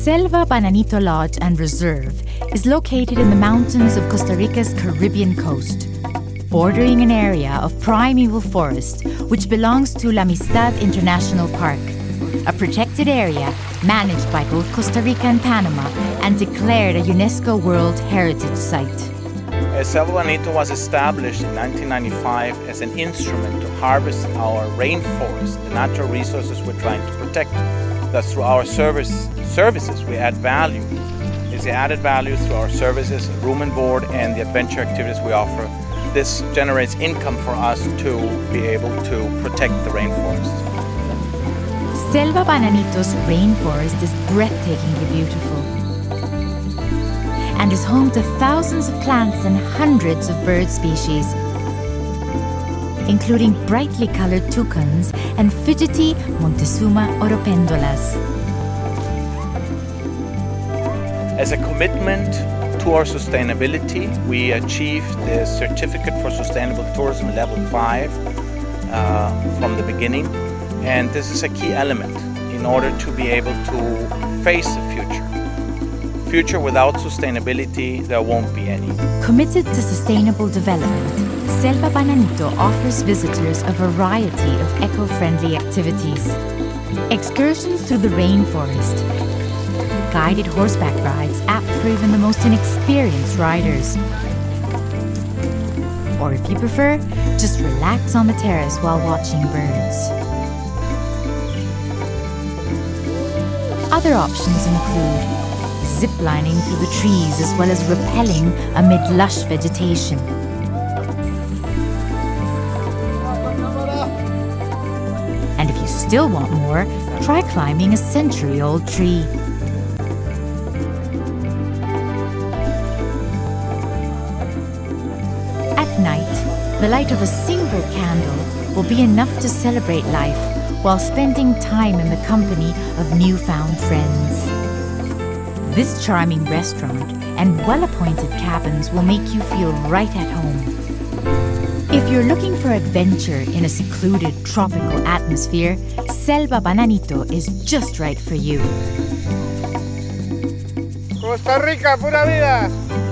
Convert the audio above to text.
Selva Bananito Lodge and Reserve is located in the mountains of Costa Rica's Caribbean coast, bordering an area of primeval forest which belongs to La Amistad International Park, a protected area managed by both Costa Rica and Panama and declared a UNESCO World Heritage Site. Selva Bananito was established in 1995 as an instrument to harvest our rainforest, the natural resources we're trying to protect. Thus, through our service, services, we add value. It's the added value through our services, room and board, and the adventure activities we offer. This generates income for us to be able to protect the rainforest. Selva Bananito's rainforest is breathtakingly beautiful and is home to thousands of plants and hundreds of bird species, including brightly colored toucans and fidgety Montezuma oropendolas. As a commitment to our sustainability, we achieved the Certificate for Sustainable Tourism Level 5 uh, from the beginning. And this is a key element in order to be able to face the future. Future without sustainability, there won't be any. Committed to sustainable development, Selva Bananito offers visitors a variety of eco-friendly activities. Excursions through the rainforest, guided horseback rides apt for even the most inexperienced riders. Or if you prefer, just relax on the terrace while watching birds. Other options include ziplining through the trees as well as rappelling amid lush vegetation. Still want more, try climbing a century-old tree. At night, the light of a single candle will be enough to celebrate life while spending time in the company of newfound friends. This charming restaurant and well-appointed cabins will make you feel right at home. You're looking for adventure in a secluded tropical atmosphere, Selva Bananito is just right for you. Costa Rica, pura vida!